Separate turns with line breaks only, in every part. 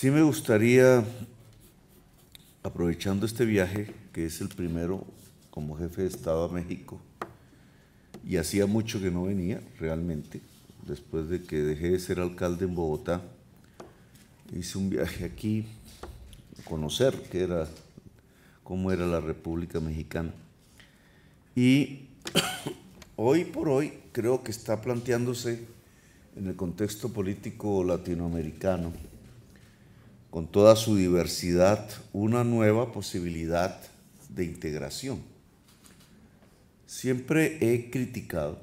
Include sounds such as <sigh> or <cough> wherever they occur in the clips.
Sí me gustaría, aprovechando este viaje, que es el primero como jefe de Estado a México, y hacía mucho que no venía realmente, después de que dejé de ser alcalde en Bogotá, hice un viaje aquí, conocer qué era, cómo era la República Mexicana. Y <coughs> hoy por hoy creo que está planteándose en el contexto político latinoamericano, con toda su diversidad, una nueva posibilidad de integración. Siempre he criticado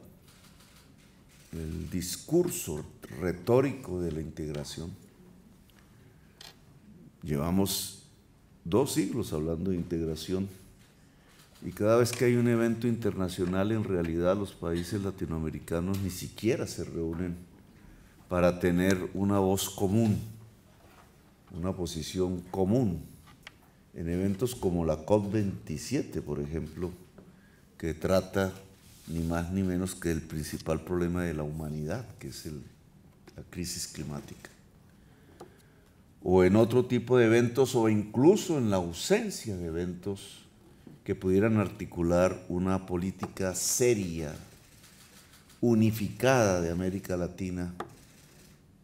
el discurso retórico de la integración. Llevamos dos siglos hablando de integración y cada vez que hay un evento internacional, en realidad los países latinoamericanos ni siquiera se reúnen para tener una voz común, una posición común. En eventos como la COP27, por ejemplo, que trata ni más ni menos que el principal problema de la humanidad, que es la crisis climática. O en otro tipo de eventos, o incluso en la ausencia de eventos que pudieran articular una política seria, unificada de América Latina,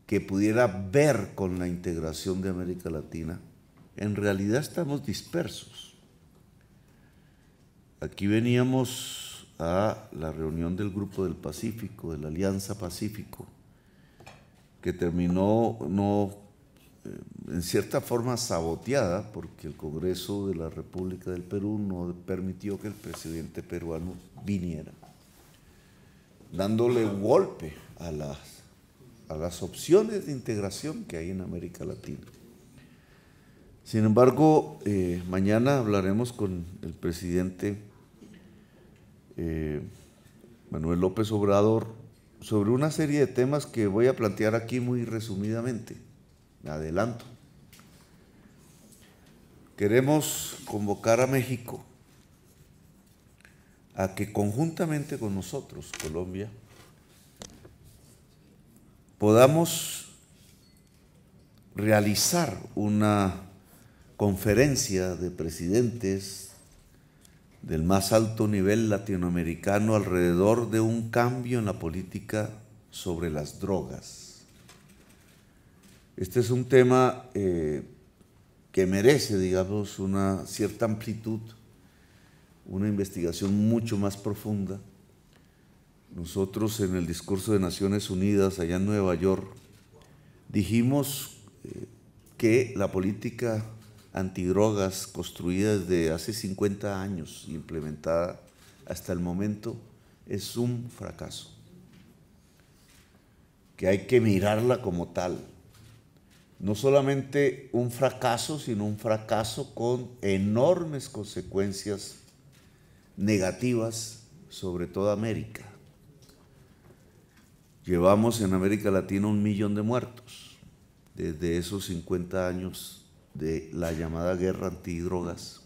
que pudiera ver con la integración de América Latina, en realidad estamos dispersos. Aquí veníamos a la reunión del Grupo del Pacífico, de la Alianza Pacífico, que terminó no en cierta forma saboteada porque el Congreso de la República del Perú no permitió que el presidente peruano viniera, dándole golpe a las, a las opciones de integración que hay en América Latina. Sin embargo, eh, mañana hablaremos con el presidente eh, Manuel López Obrador sobre una serie de temas que voy a plantear aquí muy resumidamente. Me adelanto. Queremos convocar a México a que conjuntamente con nosotros, Colombia, podamos realizar una conferencia de presidentes del más alto nivel latinoamericano alrededor de un cambio en la política sobre las drogas. Este es un tema eh, que merece, digamos, una cierta amplitud, una investigación mucho más profunda. Nosotros en el discurso de Naciones Unidas allá en Nueva York dijimos eh, que la política antidrogas construida desde hace 50 años y implementada hasta el momento es un fracaso, que hay que mirarla como tal no solamente un fracaso, sino un fracaso con enormes consecuencias negativas sobre toda América. Llevamos en América Latina un millón de muertos desde esos 50 años de la llamada guerra antidrogas.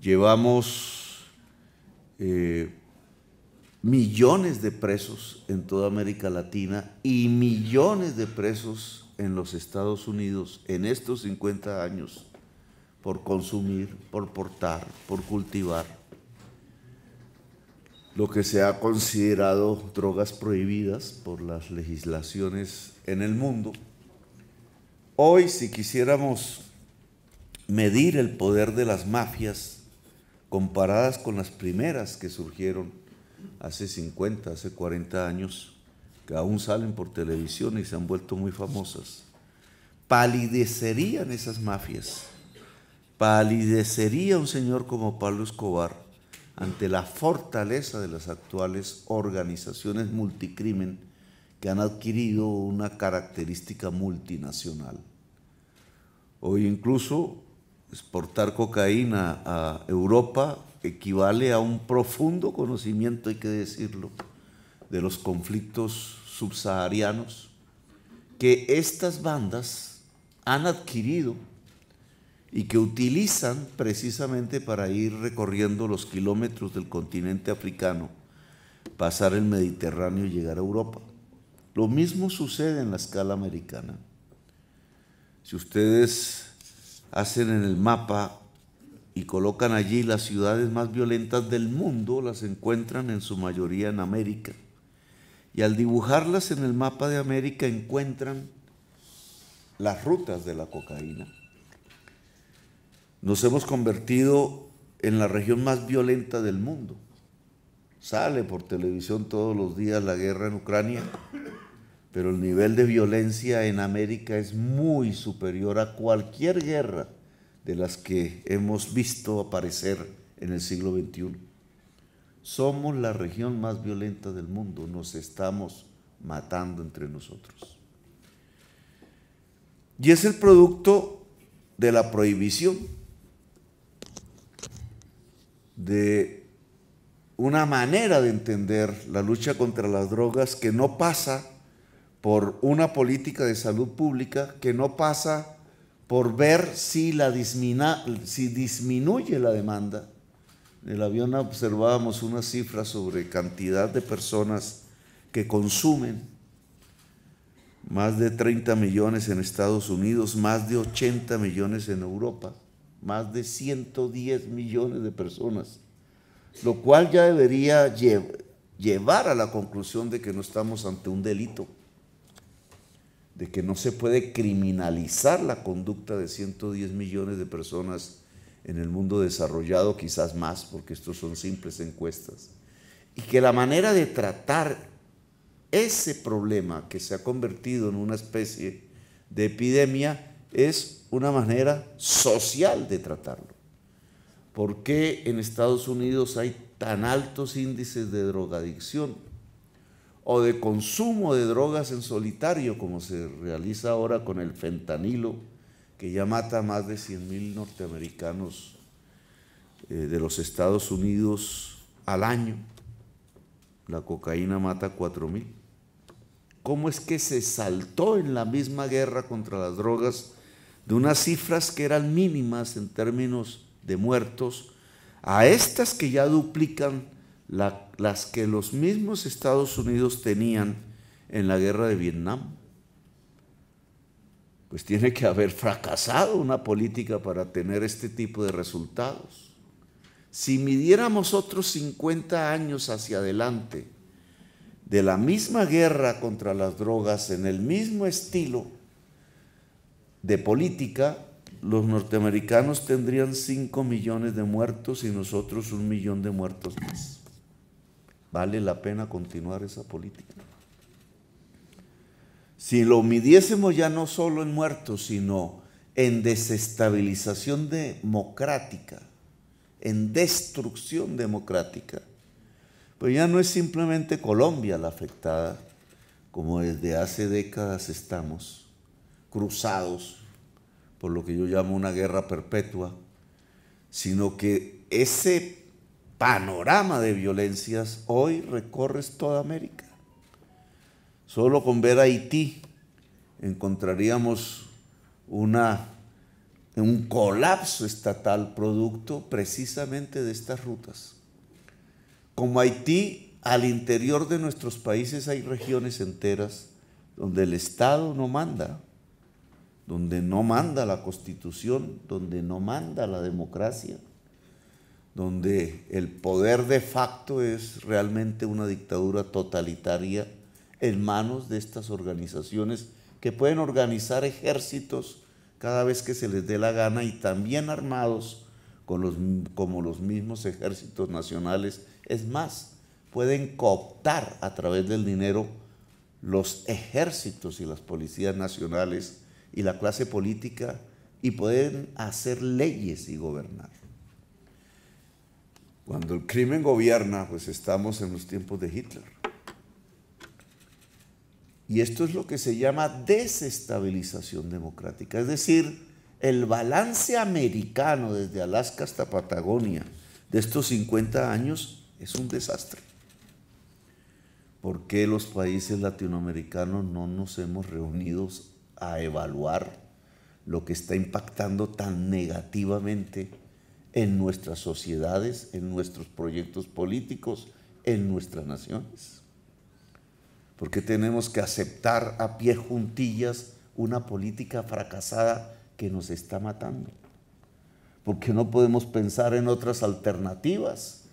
Llevamos eh, millones de presos en toda América Latina y millones de presos en los Estados Unidos en estos 50 años por consumir, por portar, por cultivar lo que se ha considerado drogas prohibidas por las legislaciones en el mundo. Hoy, si quisiéramos medir el poder de las mafias comparadas con las primeras que surgieron hace 50, hace 40 años, que aún salen por televisión y se han vuelto muy famosas, palidecerían esas mafias, palidecería un señor como Pablo Escobar ante la fortaleza de las actuales organizaciones multicrimen que han adquirido una característica multinacional. Hoy incluso exportar cocaína a Europa equivale a un profundo conocimiento, hay que decirlo, de los conflictos subsaharianos que estas bandas han adquirido y que utilizan precisamente para ir recorriendo los kilómetros del continente africano, pasar el Mediterráneo y llegar a Europa. Lo mismo sucede en la escala americana. Si ustedes hacen en el mapa y colocan allí las ciudades más violentas del mundo, las encuentran en su mayoría en América. Y al dibujarlas en el mapa de América encuentran las rutas de la cocaína. Nos hemos convertido en la región más violenta del mundo. Sale por televisión todos los días la guerra en Ucrania, pero el nivel de violencia en América es muy superior a cualquier guerra de las que hemos visto aparecer en el siglo XXI. Somos la región más violenta del mundo, nos estamos matando entre nosotros. Y es el producto de la prohibición, de una manera de entender la lucha contra las drogas que no pasa por una política de salud pública, que no pasa por ver si, la si disminuye la demanda. En el avión observábamos una cifra sobre cantidad de personas que consumen, más de 30 millones en Estados Unidos, más de 80 millones en Europa, más de 110 millones de personas, lo cual ya debería llevar a la conclusión de que no estamos ante un delito de que no se puede criminalizar la conducta de 110 millones de personas en el mundo desarrollado, quizás más, porque estos son simples encuestas, y que la manera de tratar ese problema que se ha convertido en una especie de epidemia es una manera social de tratarlo. ¿Por qué en Estados Unidos hay tan altos índices de drogadicción? o de consumo de drogas en solitario, como se realiza ahora con el fentanilo, que ya mata a más de 100 mil norteamericanos eh, de los Estados Unidos al año. La cocaína mata a 4 mil. ¿Cómo es que se saltó en la misma guerra contra las drogas de unas cifras que eran mínimas en términos de muertos a estas que ya duplican las que los mismos Estados Unidos tenían en la guerra de Vietnam. Pues tiene que haber fracasado una política para tener este tipo de resultados. Si midiéramos otros 50 años hacia adelante de la misma guerra contra las drogas en el mismo estilo de política, los norteamericanos tendrían 5 millones de muertos y nosotros un millón de muertos más vale la pena continuar esa política. Si lo midiésemos ya no solo en muertos, sino en desestabilización democrática, en destrucción democrática, pues ya no es simplemente Colombia la afectada, como desde hace décadas estamos, cruzados por lo que yo llamo una guerra perpetua, sino que ese panorama de violencias hoy recorres toda América. Solo con ver Haití encontraríamos una, un colapso estatal producto precisamente de estas rutas. Como Haití, al interior de nuestros países hay regiones enteras donde el Estado no manda, donde no manda la constitución, donde no manda la democracia donde el poder de facto es realmente una dictadura totalitaria en manos de estas organizaciones que pueden organizar ejércitos cada vez que se les dé la gana y también armados como los mismos ejércitos nacionales. Es más, pueden cooptar a través del dinero los ejércitos y las policías nacionales y la clase política y pueden hacer leyes y gobernar. Cuando el crimen gobierna, pues estamos en los tiempos de Hitler. Y esto es lo que se llama desestabilización democrática, es decir, el balance americano desde Alaska hasta Patagonia de estos 50 años es un desastre. ¿Por qué los países latinoamericanos no nos hemos reunido a evaluar lo que está impactando tan negativamente en nuestras sociedades, en nuestros proyectos políticos, en nuestras naciones. Porque tenemos que aceptar a pie juntillas una política fracasada que nos está matando. Porque no podemos pensar en otras alternativas.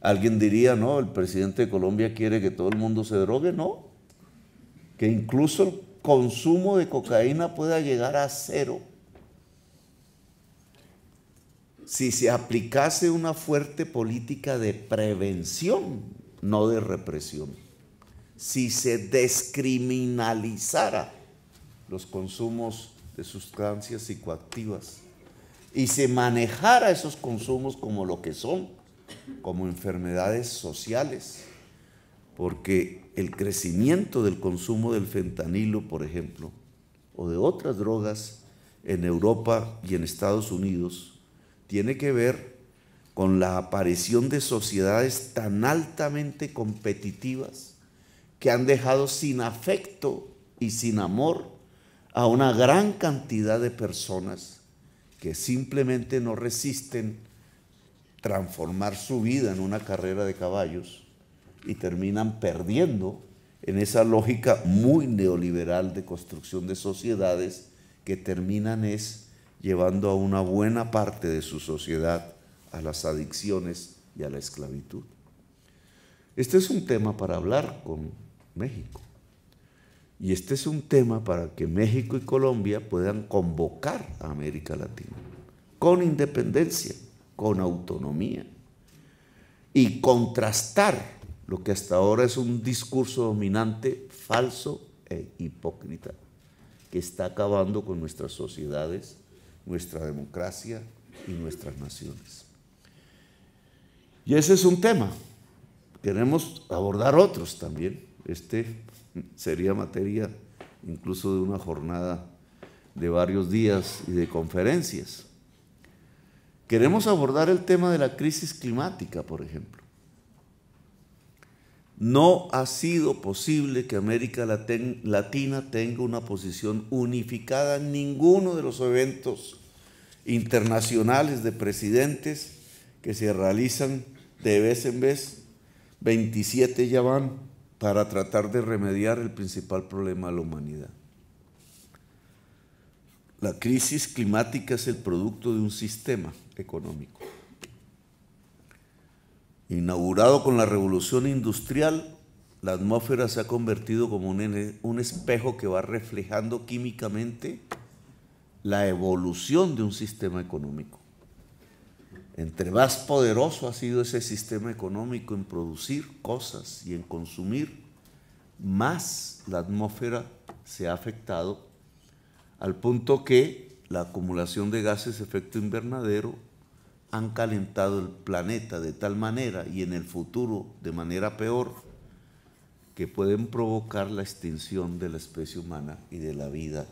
Alguien diría, no, el presidente de Colombia quiere que todo el mundo se drogue, no. Que incluso consumo de cocaína pueda llegar a cero. Si se aplicase una fuerte política de prevención, no de represión. Si se descriminalizara los consumos de sustancias psicoactivas y se manejara esos consumos como lo que son, como enfermedades sociales, porque el crecimiento del consumo del fentanilo, por ejemplo, o de otras drogas en Europa y en Estados Unidos, tiene que ver con la aparición de sociedades tan altamente competitivas que han dejado sin afecto y sin amor a una gran cantidad de personas que simplemente no resisten transformar su vida en una carrera de caballos y terminan perdiendo en esa lógica muy neoliberal de construcción de sociedades que terminan es llevando a una buena parte de su sociedad a las adicciones y a la esclavitud. Este es un tema para hablar con México. Y este es un tema para que México y Colombia puedan convocar a América Latina, con independencia, con autonomía, y contrastar lo que hasta ahora es un discurso dominante falso e hipócrita, que está acabando con nuestras sociedades, nuestra democracia y nuestras naciones. Y ese es un tema. Queremos abordar otros también. Este sería materia incluso de una jornada de varios días y de conferencias. Queremos abordar el tema de la crisis climática, por ejemplo. No ha sido posible que América Latina tenga una posición unificada en ninguno de los eventos internacionales de presidentes que se realizan de vez en vez. 27 ya van para tratar de remediar el principal problema de la humanidad. La crisis climática es el producto de un sistema económico. Inaugurado con la revolución industrial, la atmósfera se ha convertido como un, espejo que va reflejando químicamente la evolución de un sistema económico. Entre más poderoso ha sido ese sistema económico en producir cosas y en consumir, más la atmósfera se ha afectado al punto que la acumulación de gases de efecto invernadero han calentado el planeta de tal manera y en el futuro de manera peor que pueden provocar la extinción de la especie humana y de la vida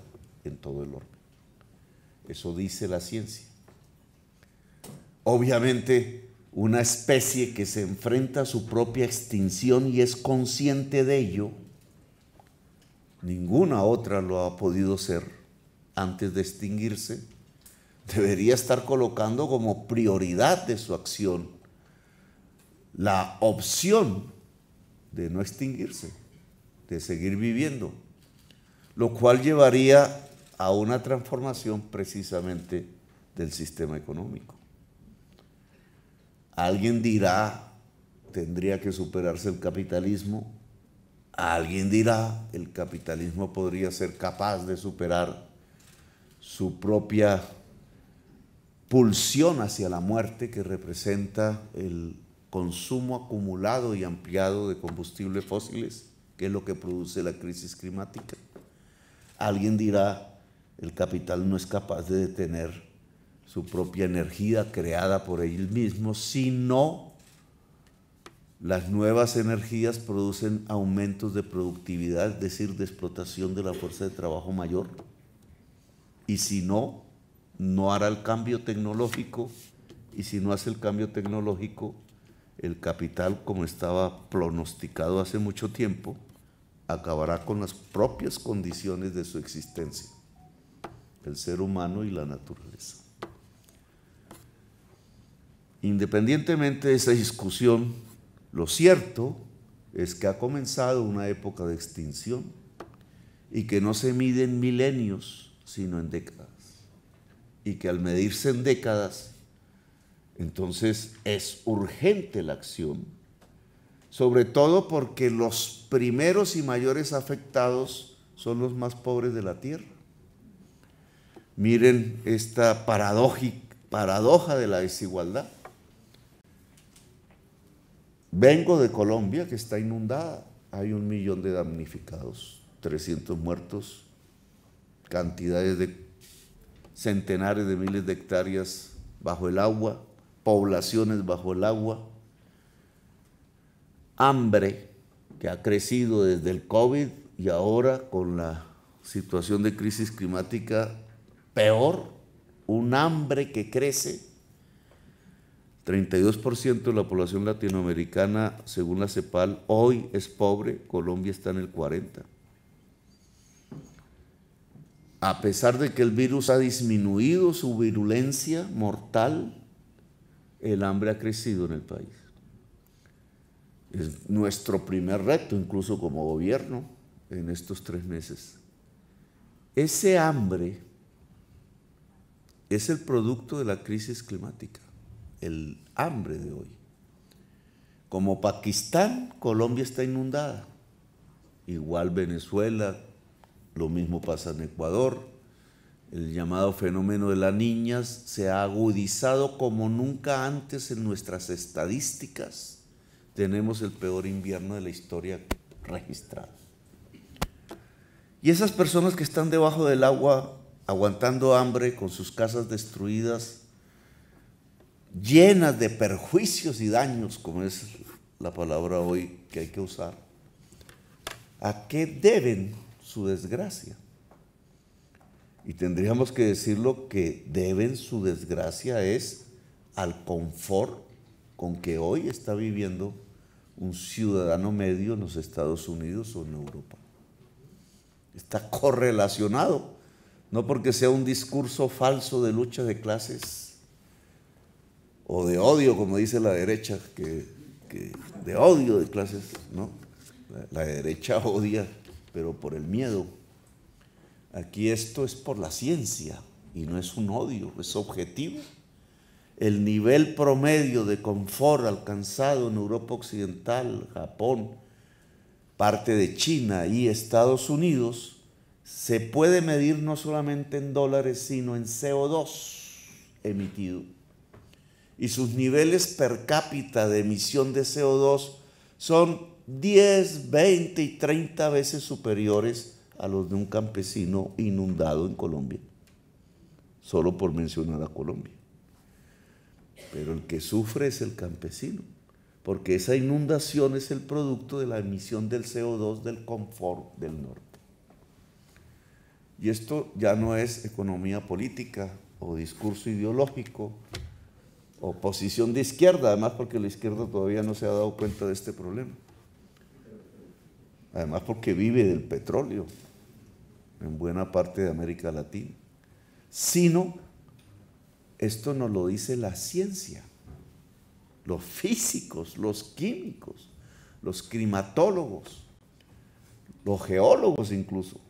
en todo el orden. Eso dice la ciencia. Obviamente, una especie que se enfrenta a su propia extinción y es consciente de ello, ninguna otra lo ha podido ser antes de extinguirse, debería estar colocando como prioridad de su acción la opción de no extinguirse, de seguir viviendo, lo cual llevaría a una transformación precisamente del sistema económico. Alguien dirá, tendría que superarse el capitalismo. Alguien dirá, el capitalismo podría ser capaz de superar su propia pulsión hacia la muerte que representa el consumo acumulado y ampliado de combustibles fósiles, que es lo que produce la crisis climática. Alguien dirá, el capital no es capaz de detener su propia energía creada por él mismo, sino las nuevas energías producen aumentos de productividad, es decir, de explotación de la fuerza de trabajo mayor. Y si no, no hará el cambio tecnológico. Y si no hace el cambio tecnológico, el capital, como estaba pronosticado hace mucho tiempo, acabará con las propias condiciones de su existencia, el ser humano y la naturaleza. Independientemente de esa discusión, lo cierto es que ha comenzado una época de extinción y que no se mide en milenios, sino en décadas. Y que al medirse en décadas, entonces es urgente la acción, sobre todo porque los primeros y mayores afectados son los más pobres de la tierra. Miren esta paradoja de la desigualdad. Vengo de Colombia, que está inundada. Hay un millón de damnificados, 300 muertos, cantidades de centenares de miles de hectáreas bajo el agua, poblaciones bajo el agua, hambre que ha crecido desde el COVID y ahora con la situación de crisis climática peor, un hambre que crece 32% de la población latinoamericana, según la CEPAL, hoy es pobre, Colombia está en el 40%. A pesar de que el virus ha disminuido su virulencia mortal, el hambre ha crecido en el país. Es nuestro primer reto, incluso como gobierno, en estos tres meses. Ese hambre es el producto de la crisis climática el hambre de hoy. Como Pakistán, Colombia está inundada. Igual Venezuela, lo mismo pasa en Ecuador. El llamado fenómeno de las niñas se ha agudizado como nunca antes en nuestras estadísticas. Tenemos el peor invierno de la historia registrado. Y esas personas que están debajo del agua aguantando hambre con sus casas destruidas, llenas de perjuicios y daños, como es la palabra hoy que hay que usar, ¿a qué deben su desgracia? Y tendríamos que decirlo que deben su desgracia es al confort con que hoy está viviendo un ciudadano medio en los Estados Unidos o en Europa. Está correlacionado, no porque sea un discurso falso de lucha de clases o de odio, como dice la derecha, que, de odio de clases, ¿no? La, la derecha odia, pero por el miedo. Aquí esto es por la ciencia y no es un odio, es objetivo. El nivel promedio de confort alcanzado en Europa Occidental, Japón, parte de China y Estados Unidos, se puede medir no solamente en dólares, sino en CO2 emitido y sus niveles per cápita de emisión de CO2 son 10, 20 y 30 veces superiores a los de un campesino inundado en Colombia, solo por mencionar a Colombia. Pero el que sufre es el campesino, porque esa inundación es el producto de la emisión del CO2 del confort del norte. Y esto ya no es economía política o discurso ideológico, oposición de izquierda, además porque la izquierda todavía no se ha dado cuenta de este problema. Además porque vive del petróleo en buena parte de América Latina. Sino, esto nos lo dice la ciencia, los físicos, los químicos, los climatólogos, los geólogos incluso.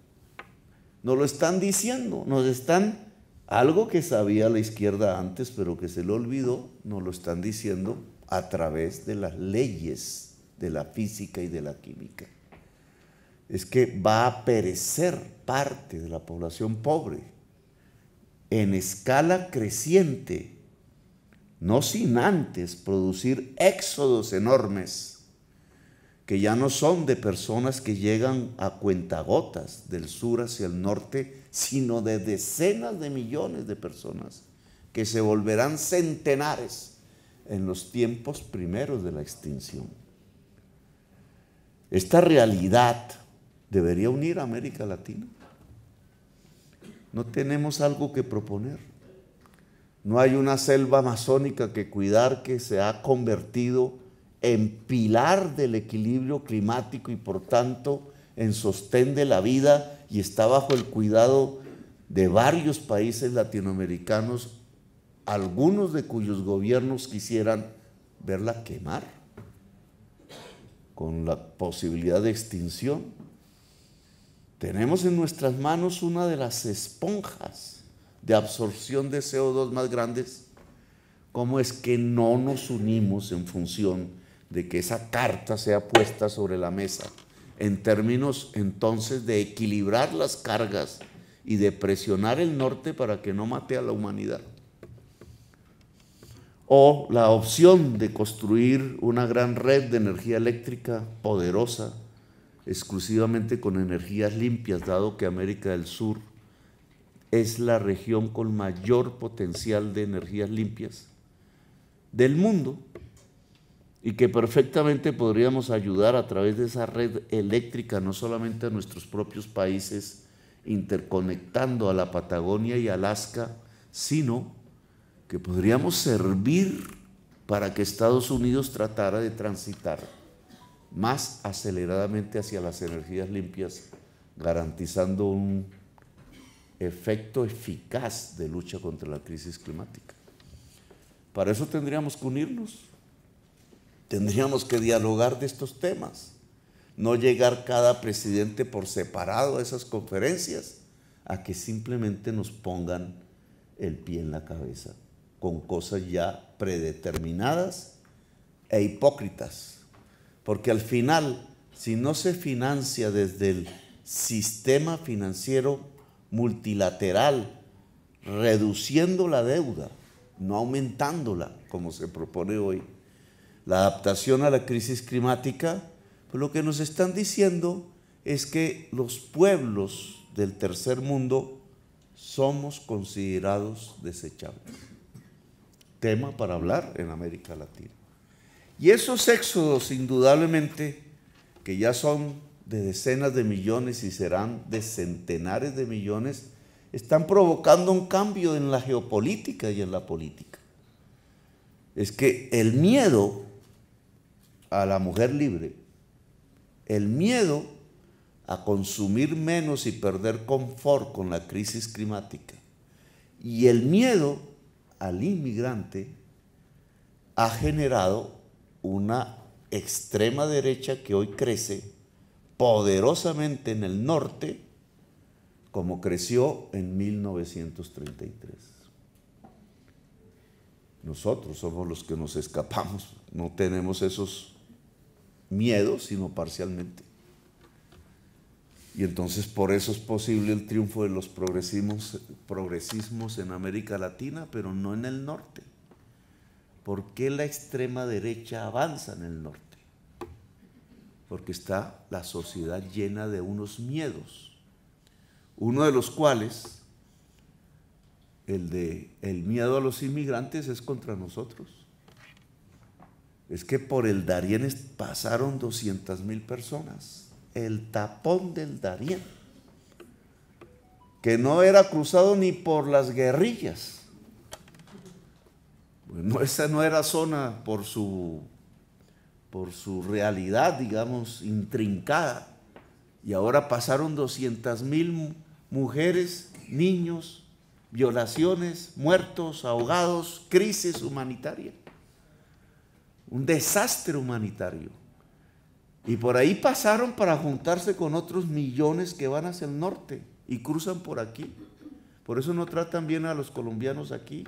Nos lo están diciendo, nos están algo que sabía la izquierda antes, pero que se le olvidó, nos lo están diciendo a través de las leyes de la física y de la química. Es que va a perecer parte de la población pobre en escala creciente, no sin antes producir éxodos enormes que ya no son de personas que llegan a cuentagotas del sur hacia el norte, sino de decenas de millones de personas que se volverán centenares en los tiempos primeros de la extinción. Esta realidad debería unir a América Latina. No tenemos algo que proponer. No hay una selva amazónica que cuidar que se ha convertido en pilar del equilibrio climático y por tanto en sostén de la vida y está bajo el cuidado de varios países latinoamericanos, algunos de cuyos gobiernos quisieran verla quemar con la posibilidad de extinción. Tenemos en nuestras manos una de las esponjas de absorción de CO2 más grandes. ¿Cómo es que no nos unimos en función de que esa carta sea puesta sobre la mesa? En términos entonces de equilibrar las cargas y de presionar el norte para que no mate a la humanidad. O la opción de construir una gran red de energía eléctrica poderosa exclusivamente con energías limpias, dado que América del Sur es la región con mayor potencial de energías limpias del mundo y que perfectamente podríamos ayudar a través de esa red eléctrica no solamente a nuestros propios países interconectando a la Patagonia y Alaska, sino que podríamos servir para que Estados Unidos tratara de transitar más aceleradamente hacia las energías limpias, garantizando un efecto eficaz de lucha contra la crisis climática. Para eso tendríamos que unirnos, tendríamos que dialogar de estos temas, no llegar cada presidente por separado a esas conferencias, a que simplemente nos pongan el pie en la cabeza con cosas ya predeterminadas e hipócritas porque al final, si no se financia desde el sistema financiero multilateral, reduciendo la deuda, no aumentándola, como se propone hoy, la adaptación a la crisis climática, pues lo que nos están diciendo es que los pueblos del tercer mundo somos considerados desechables. Tema para hablar en América Latina. Y esos éxodos, indudablemente, que ya son de decenas de millones y serán de centenares de millones, están provocando un cambio en la geopolítica y en la política. Es que el miedo a la mujer libre, el miedo a consumir menos y perder confort con la crisis climática y el miedo al inmigrante ha generado una extrema derecha que hoy crece poderosamente en el norte como creció en 1933. Nosotros somos los que nos escapamos, no tenemos esos miedos, sino parcialmente. Y entonces por eso es posible el triunfo de los progresismos, progresismos en América Latina, pero no en el norte. ¿Por qué la extrema derecha avanza en el norte? Porque está la sociedad llena de unos miedos, uno de los cuales, el de el miedo a los inmigrantes, es contra nosotros. Es que por el Darién pasaron 200 mil personas, el tapón del Darién, que no era cruzado ni por las guerrillas esa no era zona por su, por su realidad, digamos, intrincada. Y ahora pasaron 200 mil mujeres, niños, violaciones, muertos, ahogados, crisis humanitaria. Un desastre humanitario. Y por ahí pasaron para juntarse con otros millones que van hacia el norte y cruzan por aquí. Por eso no tratan bien a los colombianos aquí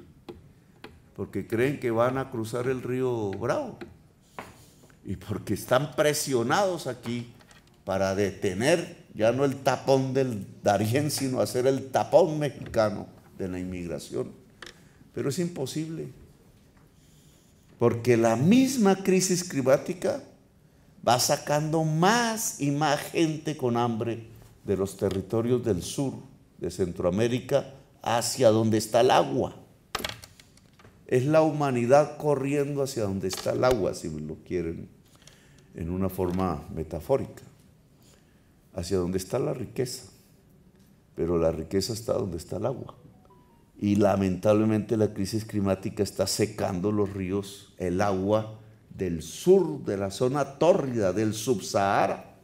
porque creen que van a cruzar el río Bravo y porque están presionados aquí para detener ya no el tapón del Darién, sino hacer el tapón mexicano de la inmigración. Pero es imposible, porque la misma crisis climática va sacando más y más gente con hambre de los territorios del sur, de Centroamérica, hacia donde está el agua es la humanidad corriendo hacia donde está el agua, si lo quieren en una forma metafórica, hacia donde está la riqueza, pero la riqueza está donde está el agua. Y lamentablemente la crisis climática está secando los ríos, el agua del sur, de la zona tórrida, del subsahara.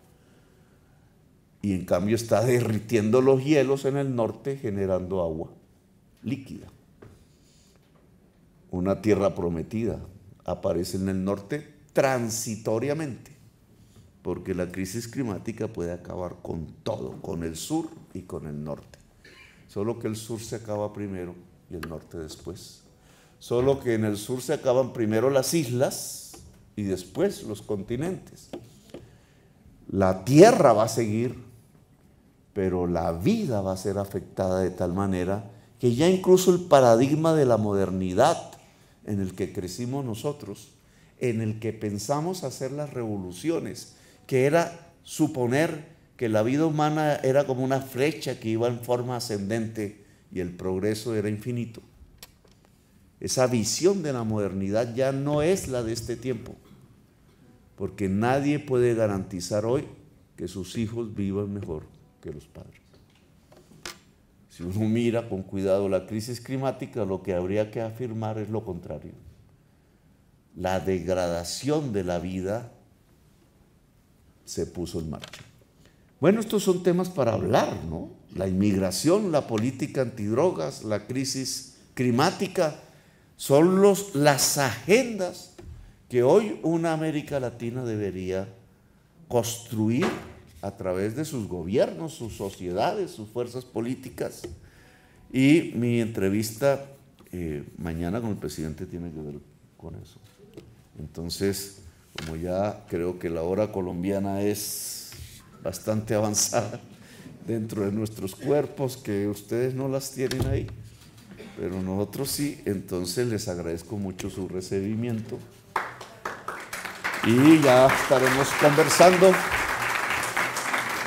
Y en cambio está derritiendo los hielos en el norte, generando agua líquida una tierra prometida aparece en el norte transitoriamente, porque la crisis climática puede acabar con todo, con el sur y con el norte. Solo que el sur se acaba primero y el norte después. Solo que en el sur se acaban primero las islas y después los continentes. La tierra va a seguir, pero la vida va a ser afectada de tal manera que ya incluso el paradigma de la modernidad en el que crecimos nosotros, en el que pensamos hacer las revoluciones, que era suponer que la vida humana era como una flecha que iba en forma ascendente y el progreso era infinito. Esa visión de la modernidad ya no es la de este tiempo, porque nadie puede garantizar hoy que sus hijos vivan mejor que los padres. Si uno mira con cuidado la crisis climática, lo que habría que afirmar es lo contrario. La degradación de la vida se puso en marcha. Bueno, estos son temas para hablar, ¿no? La inmigración, la política antidrogas, la crisis climática, son los, las agendas que hoy una América Latina debería construir a través de sus gobiernos, sus sociedades, sus fuerzas políticas. Y mi entrevista eh, mañana con el presidente tiene que ver con eso. Entonces, como ya creo que la hora colombiana es bastante <laughs> avanzada dentro de nuestros cuerpos, que ustedes no las tienen ahí, pero nosotros sí, entonces les agradezco mucho su recibimiento. Y ya estaremos conversando.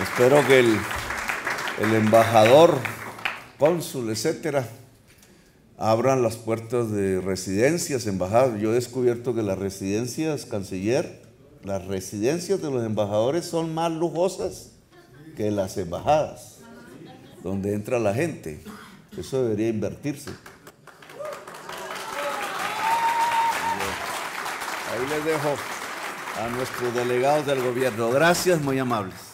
Espero que el, embajador, cónsul, etcétera, abran las puertas de residencias, embajadas. Yo he descubierto que las residencias, canciller, las residencias de los embajadores son más lujosas que las embajadas, donde entra la gente. Eso debería invertirse. Ahí les dejo a nuestros delegados del gobierno. Gracias, muy amables.